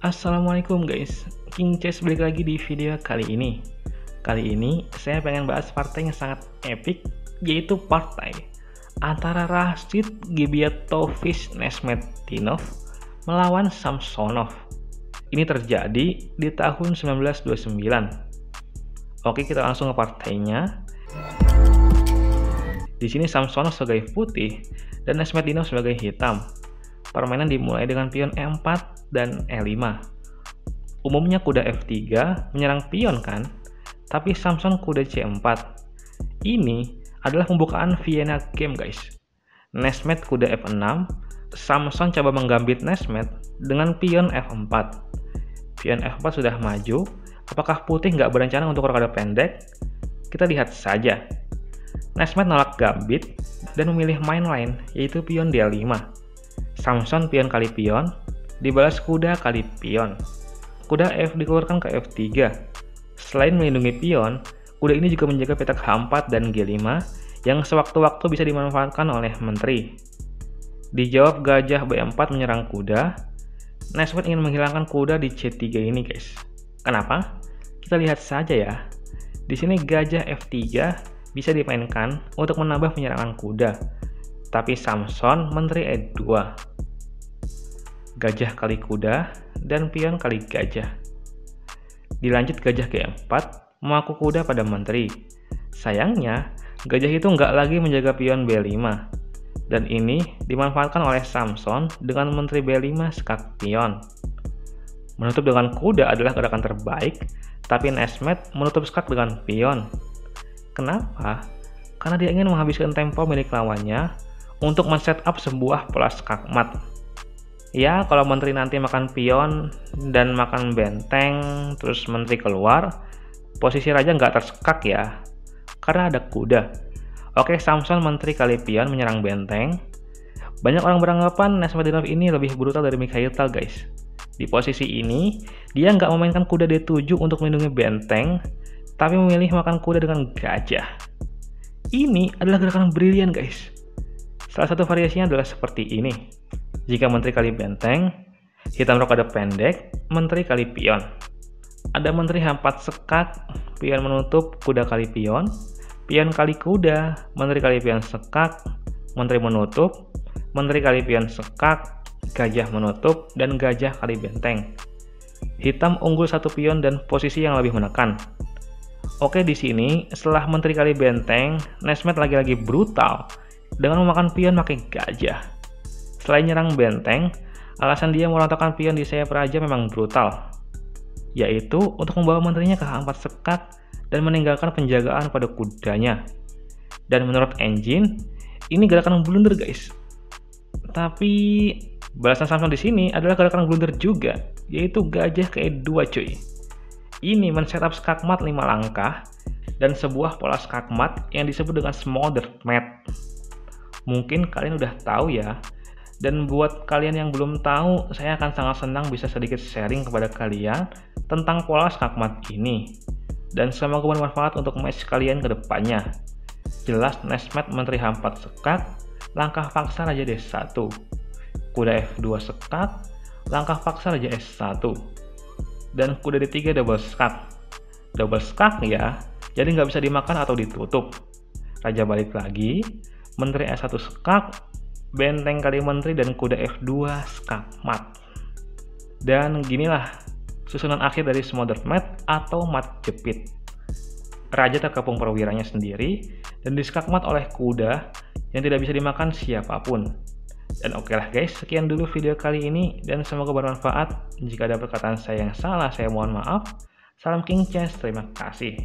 Assalamualaikum guys, King Chess balik lagi di video kali ini. Kali ini saya pengen bahas partai yang sangat epic, yaitu partai antara Rashid Gibiatovic Nesmetinov melawan Samsonov. Ini terjadi di tahun 1929. Oke, kita langsung ke partainya. Di sini Samsonov sebagai putih dan Nesmetinov sebagai hitam. Permainan dimulai dengan pion E4 dan E5. Umumnya kuda F3 menyerang pion kan, tapi Samson kuda C4. Ini adalah pembukaan Vienna Game guys. Nesmet kuda F6, Samson coba menggambit Nesmet dengan pion F4. Pion F4 sudah maju, apakah putih nggak berencana untuk rokade pendek? Kita lihat saja. Nesmet nolak gambit dan memilih main lain, yaitu pion D5. Samson pion kali pion, dibalas kuda kali pion. Kuda F dikeluarkan ke F3. Selain melindungi pion, kuda ini juga menjaga petak H4 dan G5 yang sewaktu-waktu bisa dimanfaatkan oleh menteri. Dijawab gajah B4 menyerang kuda, Nesmet ingin menghilangkan kuda di C3 ini guys. Kenapa? Kita lihat saja ya. Di sini gajah F3 bisa dimainkan untuk menambah penyerangan kuda. Tapi Samson menteri E2 gajah kali kuda, dan pion kali gajah. Dilanjut gajah G4, memaku kuda pada menteri. Sayangnya, gajah itu nggak lagi menjaga pion B5. Dan ini dimanfaatkan oleh Samson dengan menteri B5 sekak pion. Menutup dengan kuda adalah gerakan terbaik, tapi Nesmet menutup skak dengan pion. Kenapa? Karena dia ingin menghabiskan tempo milik lawannya untuk men-setup sebuah pola skakmat ya kalau menteri nanti makan pion dan makan benteng terus menteri keluar posisi raja nggak tersekak ya karena ada kuda. Oke Samson menteri kali pion menyerang benteng. Banyak orang beranggapan Nesmadinov ini lebih brutal dari Mikhail Tal guys. Di posisi ini dia nggak memainkan kuda D7 untuk melindungi benteng tapi memilih makan kuda dengan gajah. Ini adalah gerakan brilian guys salah satu variasinya adalah seperti ini jika menteri kali benteng, hitam rokade pendek, menteri kali pion. Ada menteri H4 sekak, pion menutup, kuda kali pion, pion kali kuda, menteri kali pion sekak, menteri menutup, menteri kali pion sekak, gajah menutup, dan gajah kali benteng. Hitam unggul satu pion dan posisi yang lebih menekan. Oke di sini, setelah menteri kali benteng, Nesmet lagi-lagi brutal dengan memakan pion pakai gajah. Selain nyerang benteng, alasan dia merontakkan pion di sayap raja memang brutal, yaitu untuk membawa menterinya ke H4 sekat dan meninggalkan penjagaan pada kudanya. Dan menurut engine, ini gerakan blunder guys. Tapi balasan Samson di sini adalah gerakan blunder juga, yaitu gajah ke E2 cuy. Ini men-setup skakmat 5 langkah dan sebuah pola skakmat yang disebut dengan smothered mat. Mungkin kalian udah tahu ya, dan buat kalian yang belum tahu, saya akan sangat senang bisa sedikit sharing kepada kalian tentang pola skakmat ini. Dan semoga bermanfaat untuk match kalian ke depannya. Jelas Nesmet Menteri H4 sekat, langkah paksa Raja D1. Kuda F2 sekat, langkah paksa Raja S1. Dan kuda D3 double skak. Double skak ya, jadi nggak bisa dimakan atau ditutup. Raja balik lagi, Menteri S1 skak, benteng kali menteri dan kuda F2 skakmat. Dan ginilah susunan akhir dari smothered mat atau mat jepit. Raja terkepung perwiranya sendiri dan diskakmat oleh kuda yang tidak bisa dimakan siapa pun. Dan oke lah guys, sekian dulu video kali ini dan semoga bermanfaat. Jika ada perkataan saya yang salah, saya mohon maaf. Salam King Chess, terima kasih.